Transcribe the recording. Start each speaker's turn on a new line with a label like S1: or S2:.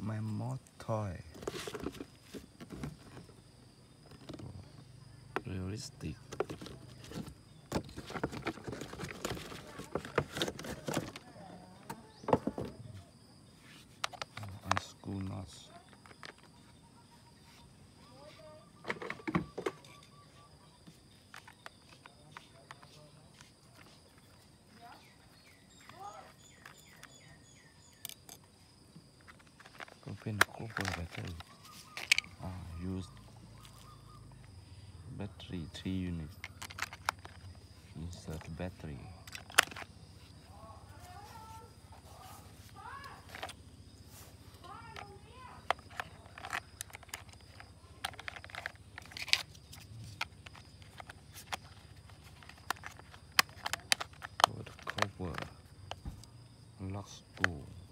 S1: Memo toy. Realistic. Oh, and school nuts. pin copper battery ah, used battery 3 units. Insert battery. Put cover last two.